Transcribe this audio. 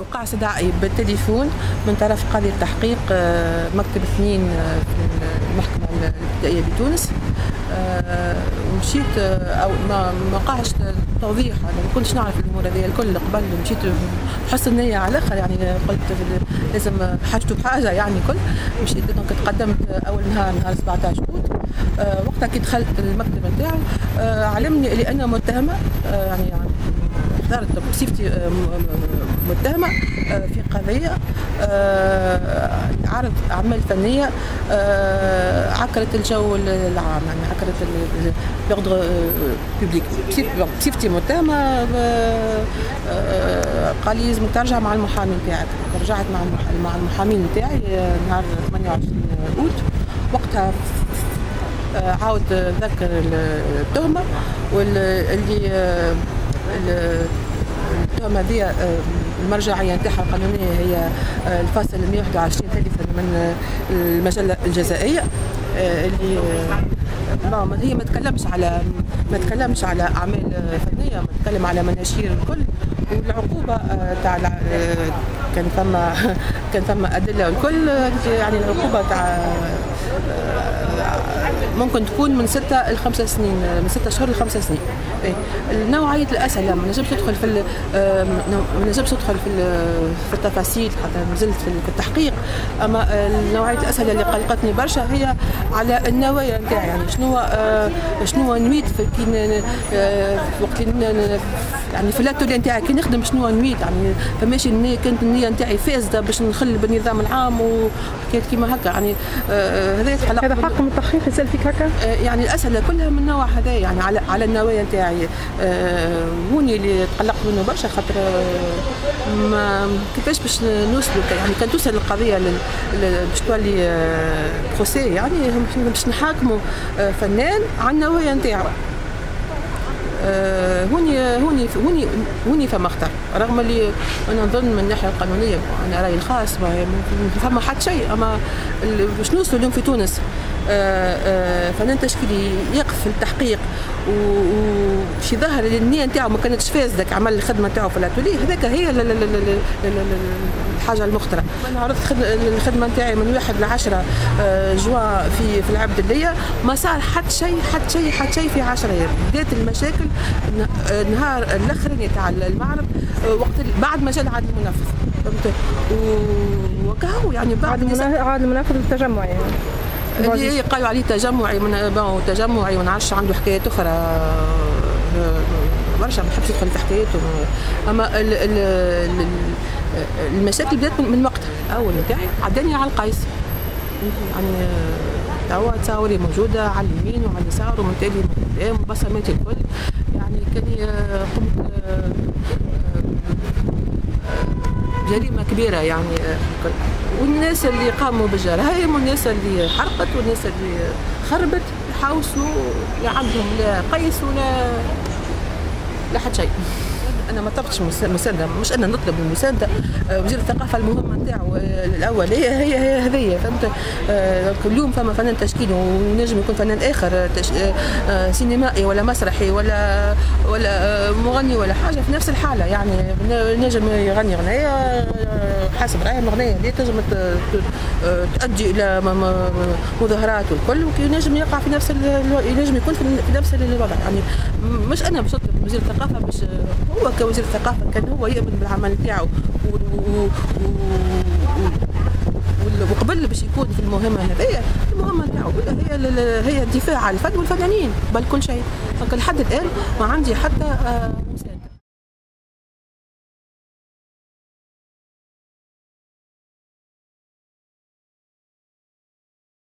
وقع استدعاء بالتليفون من طرف قاضي التحقيق آه، مكتب اثنين آه، في المحكمة الابتدائية بتونس. آه، ومشيت أو ما ما وقعش توضيح أنا ما كنتش نعرف الأمور هذه الكل قبل مشيت بحسن نية على الآخر يعني قلت لازم حاجته بحاجة يعني كل مشيت donc تقدمت أول نهار نهار 17 أوت. وقتها كي دخلت المكتب نتاعو علمني اللي أنا متهمه يعني حضرت بصفتي متهمه آه، في قضية آه، عرض أعمال فنية آه، عكرت الجو العام يعني عكرت l'ordre public بصفتي متهمه قال لي لازم ترجع مع المحامي نتاعك. رجعت مع مع المحامي نتاعي نهار 28 أوت. وقتها عاود ذكر التهمة واللي التهمة هذه المرجعية نتاعها القانونية هي آه، الفاصل 121 ثالثا من آه، المجلة الجزائية آه، اللي ما هي ما تكلمش على ما تكلمش على أعمال فنية ما تكلم على مناشير الكل والعقوبة تاع كان ثم كان ثم أدلة الكل يعني العقوبة تاع ممكن تكون من ستة لخمسة سنين من ستة شهور لخمسة سنين إيه. نوعية الأسئلة ما نجمش تدخل في ما نجمش تدخل في في التفاصيل حتى نزلت في التحقيق أما نوعية الأسئلة اللي قلقتني برشا هي على النوايا نتاعي يعني شنو آه، شنو نويت في كي آه، وقت يعني في اللاتولي نتاعي كي نخدم شنو نويت يعني فماشي كانت النية نتاعي فاسدة باش نخل بالنظام العام وحكايات كيما هكا يعني آه، هذا هذا حق من التحقيق يسأل فيك هكا؟ يعني الأسئلة كلها من النوع هذا يعني على على النوايا نتاعي. هوني اللي تقلقت منه برشا خاطر ما كيفاش باش نوصلوا؟ يعني كان توصل القضية باش تولي بروسي يعني باش نحاكموا فنان على النوايا نتاعو. آه، هوني هوني هوني هوني فما خطر رغم اللي أنا نظن من الناحية القانونية أنا رأيي الخاص ما فما حد شيء. أما باش نوصلوا اليوم في تونس؟ آه، آه، فنان تشكيلي يقف التحقيق وشي ظهر النيه نتاعو ما كانتش فاسده عمل الخدمة نتاعو في الأتولي هذاك هي الحاجة المخطرة. أنا عرضت الخدمة نتاعي من واحد ل 10 جوان في في العبد اللية ما صار حتى شيء حتى شيء حتى شيء في 10 أيام. بدات المشاكل نهار الاخراني تاع المعرض وقت بعد ما جا العدل المنفذ. فهمت؟ وكهو يعني بعد العدل المنفذ التجمع يعني. اللي قالوا عليه تجمعي من تجمعي ما نعرفش عنده حكايات أخرى. آه، برشا ما نحبش ندخل في حكاياته اما المشاكل بدات من وقتها. أول نتاعي عداني على القيس. يعني توا تصاوري موجودة على اليمين وعلى اليسار ومن تالي من قدام وبصمات الكل. يعني كاني قمت جريمة كبيرة يعني والناس اللي قاموا بالجرائم والناس اللي حرقت والناس اللي خربت. يحاوسوا عندهم لا قيس ولا لا حد شيء. أنا ما طلبتش مسانده مش أنا نطلب المسانده آه، وزير الثقافة المهمة نتاعو آه، الأول. هي هي هذيا فهمت؟ آه، كل يوم فما فنان تشكيلي ونجم يكون فنان آخر سينمائي ولا مسرحي ولا ولا مغني ولا حاجة في نفس الحالة. يعني نجم يغني أغنية حسب رايه الاغنيه دي تنجم تؤدي إلى مظاهرات والكل وينجم يقع في نفس ينجم يكون في نفس الوضع. يعني مش أنا باش نطلب وزير الثقافة باش هو كوزير الثقافة كان هو يؤمن بالعمل نتاعو وقبل باش يكون في المهمة هذيا المهمة نتاعو هي هي الدفاع عن الفن والفنانين. بل كل شيء. لحد الآن ما عندي حتى مساند